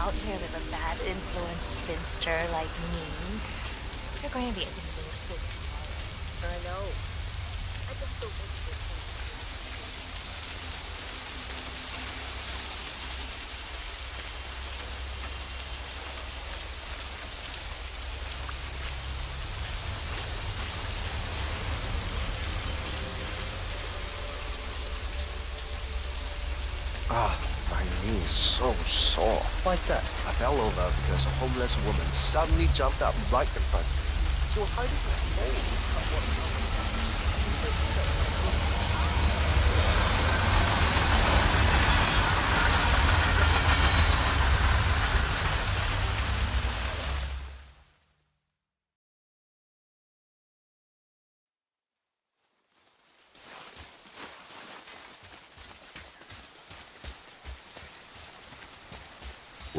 shouldn't be out here with a bad influence spinster like me. You're going to be exhausted. I know. I just don't want you to Ah, my knee is so sore. Why's that? I fell over because a homeless woman suddenly jumped up right in front of me. She was hiding behind me.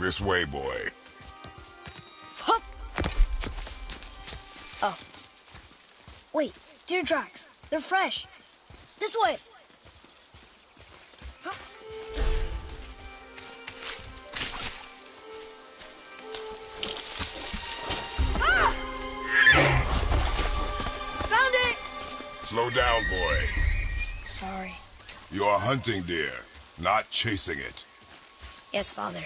This way, boy. Hup! Oh. Wait, deer tracks. They're fresh. This way. Hup. Ah! Found it! Slow down, boy. Sorry. You are hunting deer, not chasing it. Yes, father.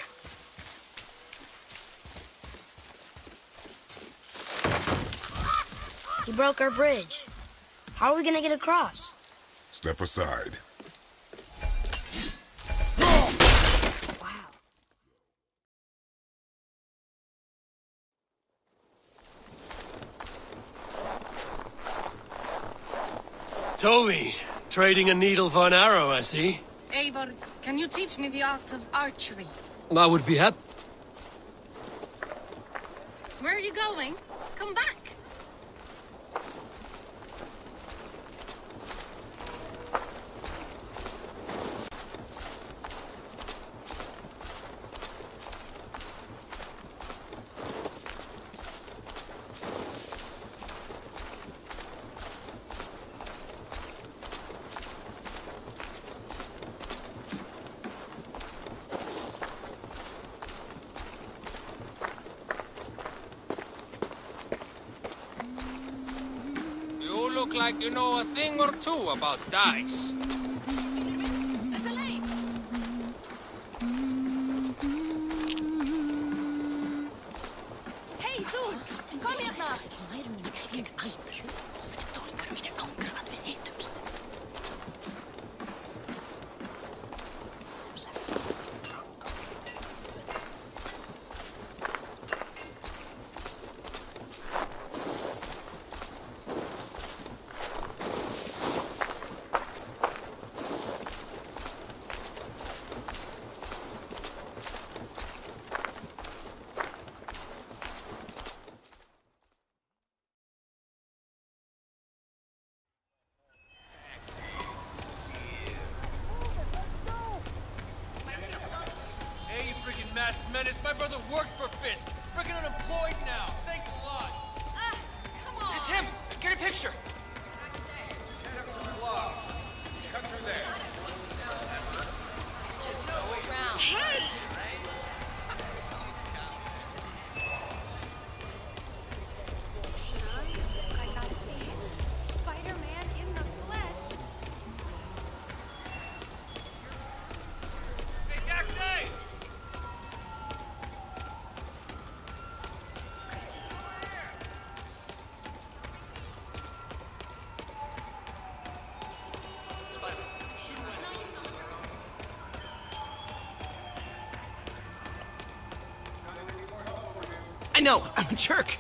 He broke our bridge. How are we gonna get across? Step aside. Wow. Toby, trading a needle for an arrow, I see. Eivor, can you teach me the art of archery? I would be happy. Where are you going? Come back. You look like you know a thing or two about dice. Know, I'm a jerk.